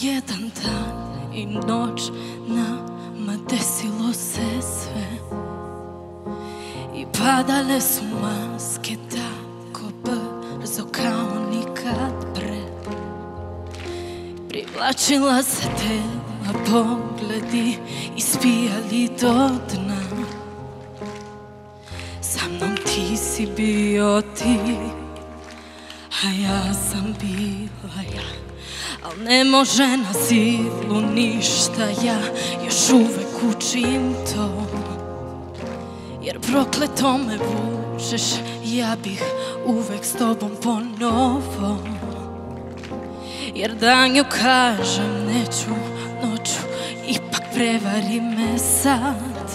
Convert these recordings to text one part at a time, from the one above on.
jedan dan i noć nama desilo se sve. I padale su maske tako brzo kao nikad pre. Privlačila se tela pogledi ispijali do dna. Sa mnom ti si bio ti, a ja sam bila ja Al ne može na silu ništa, ja još uvek učim to. Jer prokleto me vučeš, ja bih uvek s tobom ponovo. Jer danju kažem neću, noću ipak prevari me sad.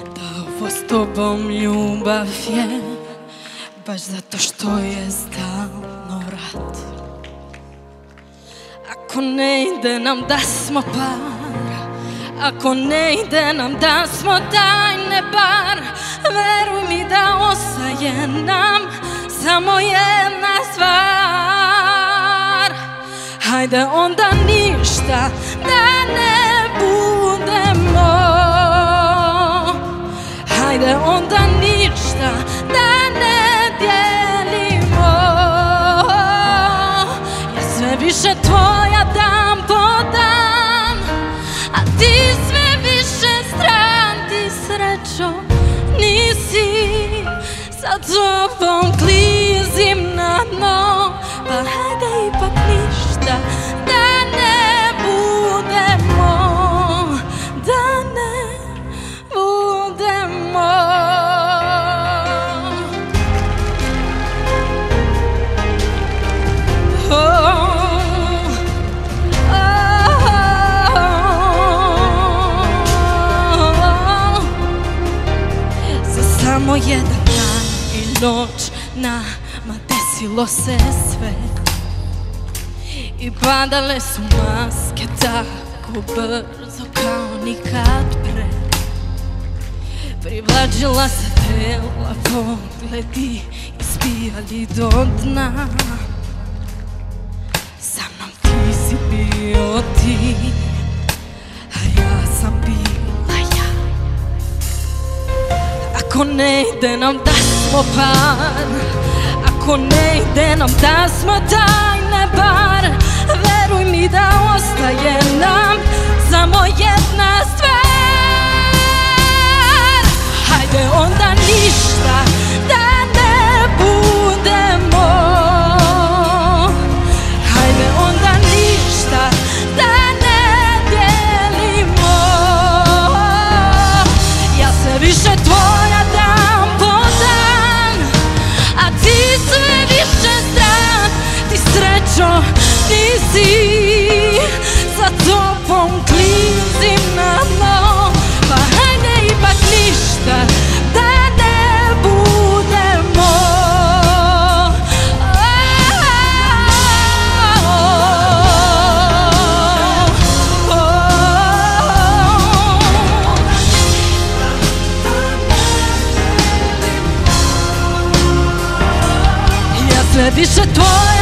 Da ovo s tobom ljubav je, baš zato što je stalno rat ako ne ide nam da smo par Ako ne ide nam da smo tajne bar Veruj mi da ostaje nam Samo jedna stvar. Hajde onda ništa da ne budemo. Hajde onda ništa tobom klizim na dno Pa hajde ipak ništa Da ne budemo Da ne budemo Za samo jedan dan i noć nama desilo se sve. I padale su maske tako brzo kao nikad pre. Privlačila se tela pogledi ispijali do dna. Sa mnom ti si bio ti, a ja sam bila ja. Ako ne ide nam da smo Ako ne ide nam da smo tajne bar Veruj mi da ostaje nam. Samo jedna Ja sve više tvoja